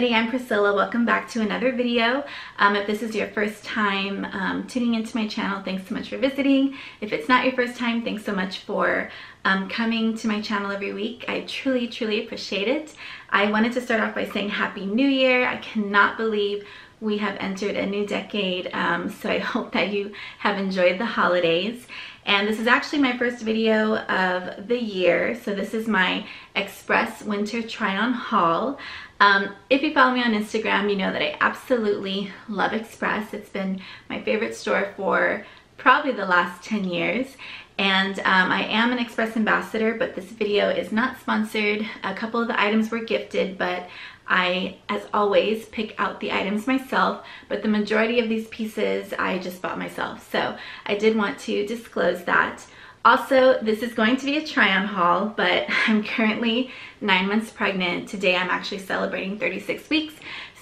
everybody, I'm Priscilla. Welcome back to another video. Um, if this is your first time um, tuning into my channel, thanks so much for visiting. If it's not your first time, thanks so much for um, coming to my channel every week. I truly, truly appreciate it. I wanted to start off by saying Happy New Year. I cannot believe we have entered a new decade, um, so I hope that you have enjoyed the holidays. And this is actually my first video of the year. So this is my Express Winter Try-On haul. Um, if you follow me on Instagram, you know that I absolutely love Express. It's been my favorite store for probably the last 10 years. And um, I am an Express ambassador, but this video is not sponsored. A couple of the items were gifted, but I, as always, pick out the items myself, but the majority of these pieces I just bought myself. So I did want to disclose that. Also, this is going to be a try-on haul, but I'm currently nine months pregnant. Today I'm actually celebrating 36 weeks.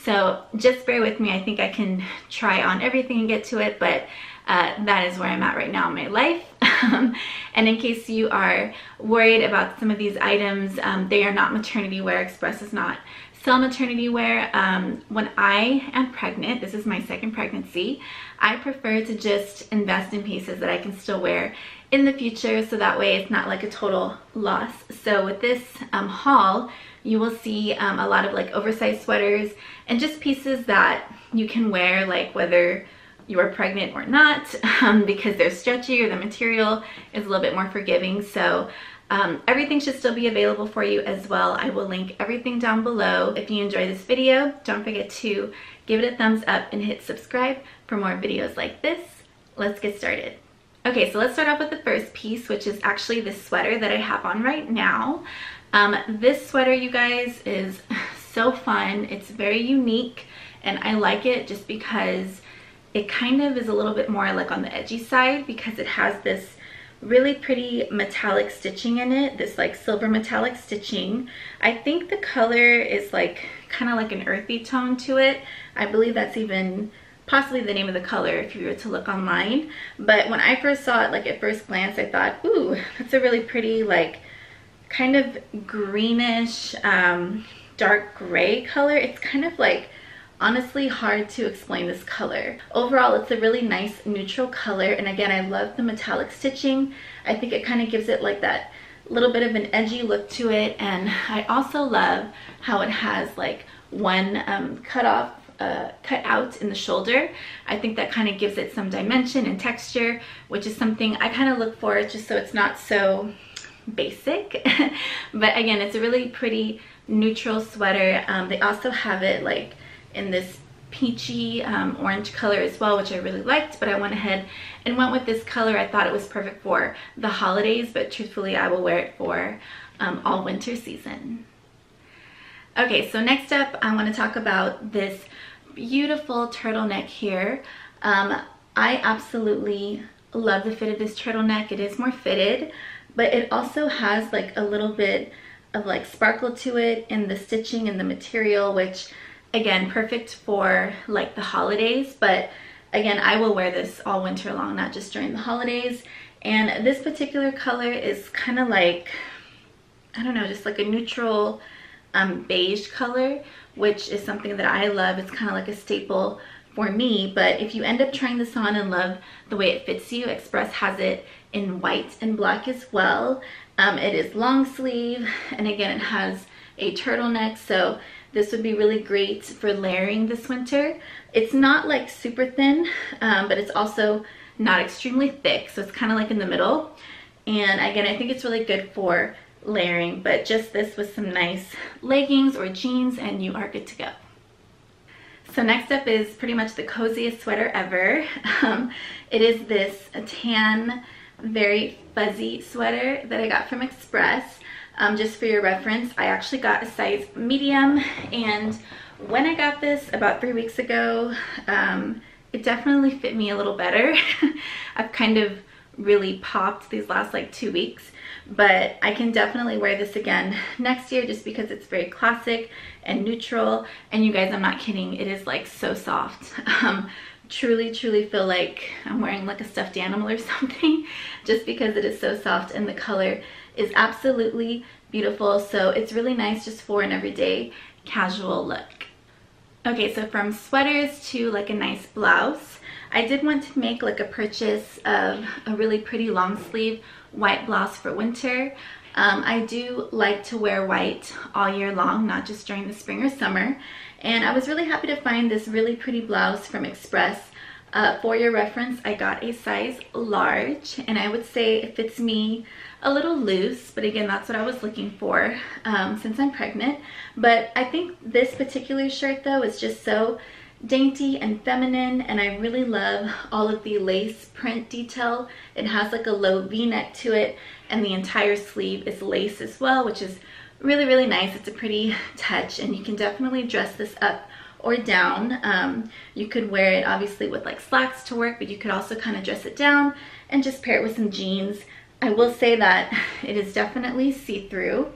So just bear with me. I think I can try on everything and get to it, but uh, that is where I'm at right now in my life. and in case you are worried about some of these items, um, they are not maternity wear. Express is not sell maternity wear. Um, when I am pregnant, this is my second pregnancy, I prefer to just invest in pieces that I can still wear in the future so that way it's not like a total loss. So with this um, haul, you will see um, a lot of like oversized sweaters and just pieces that you can wear like whether you are pregnant or not um, because they're stretchy or the material is a little bit more forgiving. So um, everything should still be available for you as well. I will link everything down below. If you enjoy this video, don't forget to give it a thumbs up and hit subscribe for more videos like this. Let's get started. Okay, so let's start off with the first piece, which is actually this sweater that I have on right now. Um, this sweater, you guys, is so fun. It's very unique, and I like it just because it kind of is a little bit more like on the edgy side because it has this really pretty metallic stitching in it this like silver metallic stitching i think the color is like kind of like an earthy tone to it i believe that's even possibly the name of the color if you were to look online but when i first saw it like at first glance i thought ooh that's a really pretty like kind of greenish um dark gray color it's kind of like honestly hard to explain this color. Overall, it's a really nice neutral color. And again, I love the metallic stitching. I think it kind of gives it like that little bit of an edgy look to it. And I also love how it has like one um, cut off uh, cut out in the shoulder. I think that kind of gives it some dimension and texture, which is something I kind of look for just so it's not so basic. but again, it's a really pretty neutral sweater. Um, they also have it like in this peachy um, orange color as well, which I really liked, but I went ahead and went with this color. I thought it was perfect for the holidays, but truthfully, I will wear it for um, all winter season. Okay, so next up, I want to talk about this beautiful turtleneck here. Um, I absolutely love the fit of this turtleneck. It is more fitted, but it also has like a little bit of like sparkle to it in the stitching and the material, which again perfect for like the holidays but again I will wear this all winter long not just during the holidays and this particular color is kind of like I don't know just like a neutral um, beige color which is something that I love it's kind of like a staple for me but if you end up trying this on and love the way it fits you Express has it in white and black as well um, it is long sleeve and again it has a turtleneck so this would be really great for layering this winter. It's not like super thin, um, but it's also not extremely thick. So it's kind of like in the middle. And again, I think it's really good for layering, but just this with some nice leggings or jeans and you are good to go. So next up is pretty much the coziest sweater ever. Um, it is this tan, very fuzzy sweater that I got from Express. Um, just for your reference, I actually got a size medium and when I got this about three weeks ago, um, it definitely fit me a little better. I've kind of really popped these last like two weeks, but I can definitely wear this again next year just because it's very classic and neutral. And you guys, I'm not kidding, it is like so soft. Um, truly, truly feel like I'm wearing like a stuffed animal or something just because it is so soft and the color is absolutely beautiful. So it's really nice just for an everyday casual look. Okay, so from sweaters to like a nice blouse, I did want to make like a purchase of a really pretty long sleeve white blouse for winter. Um, I do like to wear white all year long, not just during the spring or summer. And I was really happy to find this really pretty blouse from Express. Uh, for your reference, I got a size large and I would say it fits me a little loose, but again, that's what I was looking for um, since I'm pregnant. But I think this particular shirt though is just so dainty and feminine and I really love all of the lace print detail. It has like a low v-neck to it and the entire sleeve is lace as well, which is really, really nice. It's a pretty touch and you can definitely dress this up or down. Um, you could wear it obviously with like slacks to work, but you could also kind of dress it down and just pair it with some jeans. I will say that it is definitely see-through.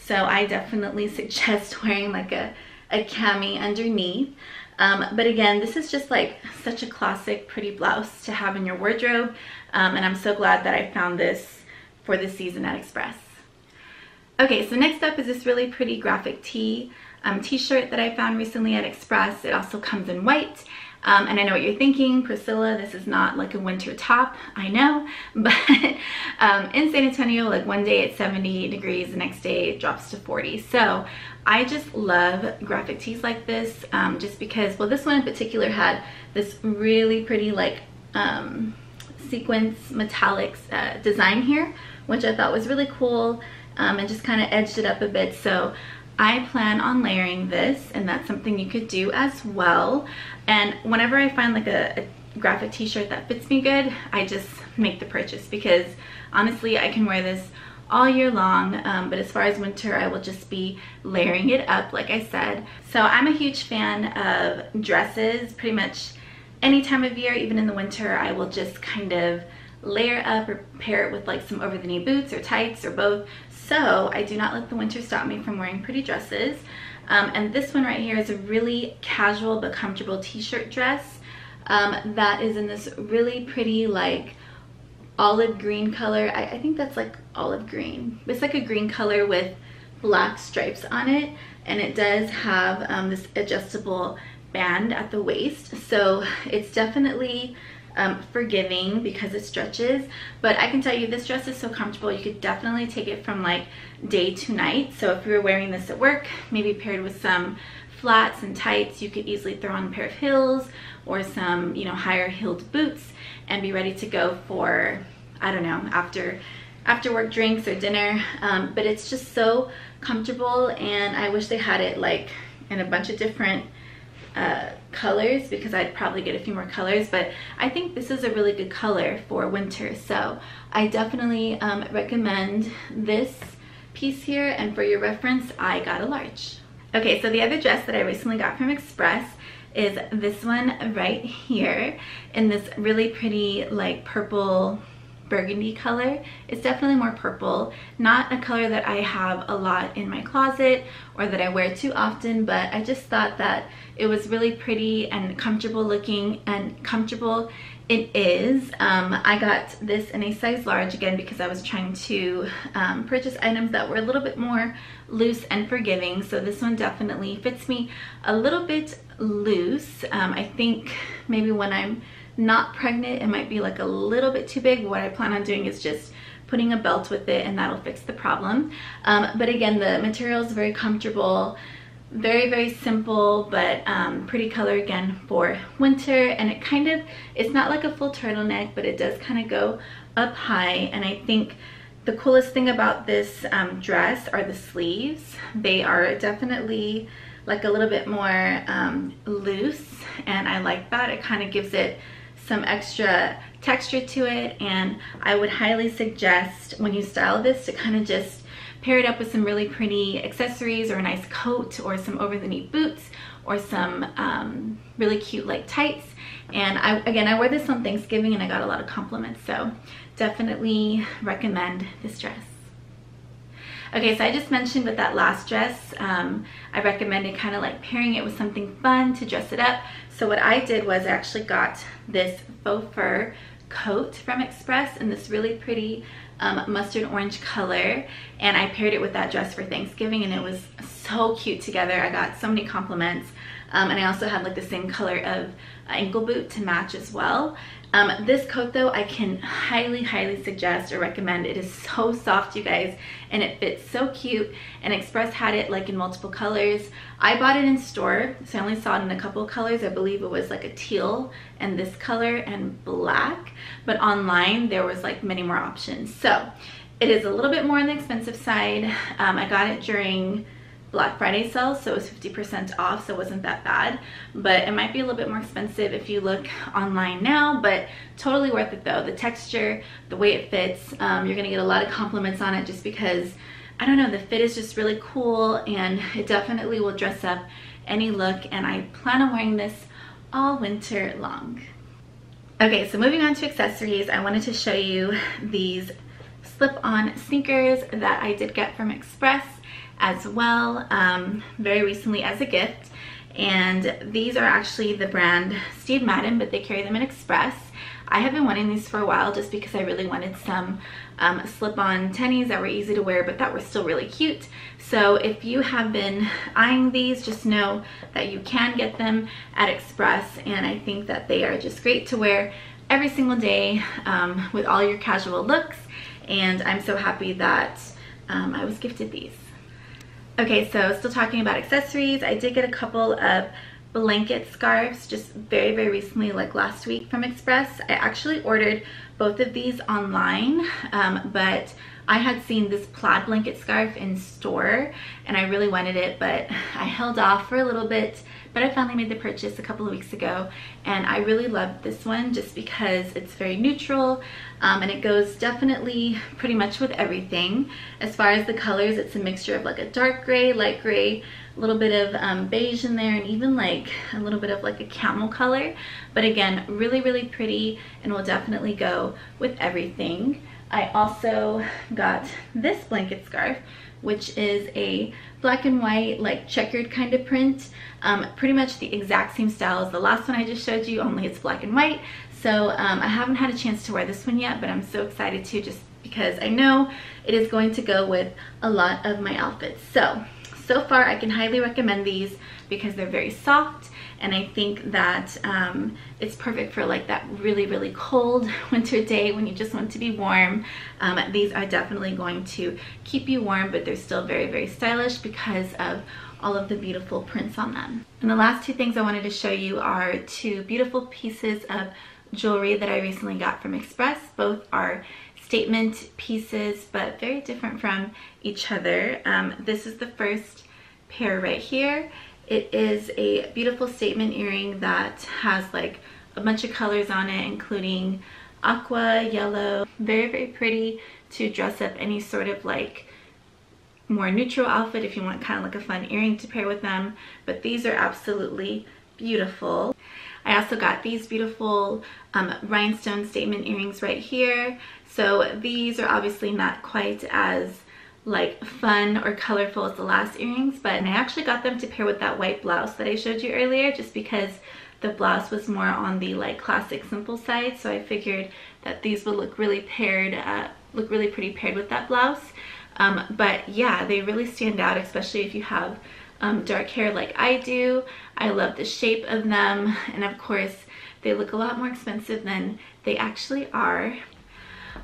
So I definitely suggest wearing like a, a cami underneath. Um, but again, this is just like such a classic pretty blouse to have in your wardrobe. Um, and I'm so glad that I found this for the season at Express. Okay, so next up is this really pretty graphic tee um, t-shirt that I found recently at Express. It also comes in white. Um, and I know what you're thinking, Priscilla, this is not like a winter top, I know, but um, in San Antonio, like one day it's 70 degrees, the next day it drops to 40. So I just love graphic tees like this um, just because, well, this one in particular had this really pretty like um, sequins metallics uh, design here, which I thought was really cool um, and just kind of edged it up a bit. So I plan on layering this and that's something you could do as well. And whenever I find like a, a graphic t-shirt that fits me good, I just make the purchase because honestly I can wear this all year long um, but as far as winter I will just be layering it up like I said so I'm a huge fan of dresses pretty much any time of year even in the winter I will just kind of layer up or pair it with like some over the knee boots or tights or both so I do not let the winter stop me from wearing pretty dresses. Um, and this one right here is a really casual but comfortable t-shirt dress um, that is in this really pretty like olive green color. I, I think that's like olive green. It's like a green color with black stripes on it and it does have um, this adjustable band at the waist so it's definitely um, forgiving because it stretches. But I can tell you this dress is so comfortable. You could definitely take it from like day to night. So if you were wearing this at work maybe paired with some flats and tights you could easily throw on a pair of heels or some you know higher heeled boots and be ready to go for I don't know after after work drinks or dinner. Um, but it's just so comfortable and I wish they had it like in a bunch of different uh, colors because I'd probably get a few more colors but I think this is a really good color for winter so I definitely um, recommend this piece here and for your reference I got a large. Okay so the other dress that I recently got from Express is this one right here in this really pretty like purple burgundy color. It's definitely more purple, not a color that I have a lot in my closet or that I wear too often, but I just thought that it was really pretty and comfortable looking and comfortable it is. Um, I got this in a size large again because I was trying to um, purchase items that were a little bit more loose and forgiving. So this one definitely fits me a little bit loose. Um, I think maybe when I'm not pregnant, it might be like a little bit too big. What I plan on doing is just putting a belt with it and that'll fix the problem. Um, but again, the material is very comfortable, very, very simple, but um, pretty color again for winter. And it kind of, it's not like a full turtleneck, but it does kind of go up high. And I think the coolest thing about this um, dress are the sleeves. They are definitely like a little bit more um, loose and I like that. It kind of gives it some extra texture to it and I would highly suggest when you style this to kind of just pair it up with some really pretty accessories or a nice coat or some over the knee boots or some um, really cute like tights and I again I wore this on Thanksgiving and I got a lot of compliments so definitely recommend this dress. Okay, so I just mentioned with that last dress, um, I recommended kind of like pairing it with something fun to dress it up. So what I did was I actually got this faux fur coat from Express in this really pretty um, mustard orange color and I paired it with that dress for Thanksgiving and it was so cute together. I got so many compliments Um, and I also had like the same color of ankle boot to match as well. Um, this coat though, I can highly, highly suggest or recommend. It is so soft, you guys, and it fits so cute. And Express had it like in multiple colors. I bought it in store, so I only saw it in a couple colors. I believe it was like a teal and this color and black. But online, there was like many more options. So it is a little bit more on the expensive side. Um, I got it during Black Friday sale, so it was 50% off, so it wasn't that bad. But it might be a little bit more expensive if you look online now, but totally worth it though. The texture, the way it fits, um, you're gonna get a lot of compliments on it just because, I don't know, the fit is just really cool and it definitely will dress up any look and I plan on wearing this all winter long. Okay, so moving on to accessories, I wanted to show you these slip-on sneakers that I did get from Express as well um, very recently as a gift. And these are actually the brand Steve Madden, but they carry them in Express. I have been wanting these for a while just because I really wanted some um, slip-on tennies that were easy to wear but that were still really cute. So if you have been eyeing these, just know that you can get them at Express and I think that they are just great to wear every single day um, with all your casual looks and I'm so happy that um, I was gifted these. Okay, so still talking about accessories, I did get a couple of blanket scarves just very, very recently, like last week from Express. I actually ordered both of these online, um, but I had seen this plaid blanket scarf in store and I really wanted it, but I held off for a little bit but I finally made the purchase a couple of weeks ago and I really love this one just because it's very neutral um, and it goes definitely pretty much with everything. As far as the colors, it's a mixture of like a dark gray, light gray, a little bit of um, beige in there and even like a little bit of like a camel color. But again, really, really pretty and will definitely with everything. I also got this blanket scarf which is a black and white like checkered kind of print. Um, pretty much the exact same style as the last one I just showed you only it's black and white. So um, I haven't had a chance to wear this one yet but I'm so excited to just because I know it is going to go with a lot of my outfits. So so far I can highly recommend these because they're very soft and I think that um, it's perfect for like that really really cold winter day when you just want to be warm. Um, these are definitely going to keep you warm but they're still very very stylish because of all of the beautiful prints on them. And the last two things I wanted to show you are two beautiful pieces of jewelry that I recently got from Express. Both are statement pieces but very different from each other. Um, this is the first pair right here it is a beautiful statement earring that has like a bunch of colors on it, including aqua, yellow, very, very pretty to dress up any sort of like more neutral outfit if you want kind of like a fun earring to pair with them. But these are absolutely beautiful. I also got these beautiful um, rhinestone statement earrings right here. So these are obviously not quite as like fun or colorful as the last earrings but I actually got them to pair with that white blouse that I showed you earlier just because the blouse was more on the like classic simple side so I figured that these would look really paired uh, look really pretty paired with that blouse. Um, but yeah they really stand out especially if you have um, dark hair like I do. I love the shape of them and of course they look a lot more expensive than they actually are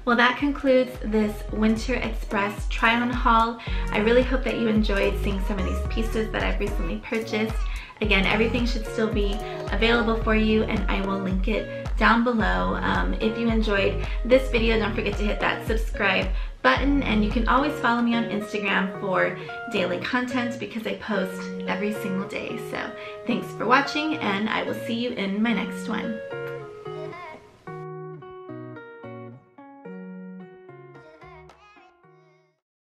well, that concludes this Winter Express try-on haul. I really hope that you enjoyed seeing some of these pieces that I've recently purchased. Again, everything should still be available for you and I will link it down below. Um, if you enjoyed this video, don't forget to hit that subscribe button and you can always follow me on Instagram for daily content because I post every single day. So thanks for watching and I will see you in my next one.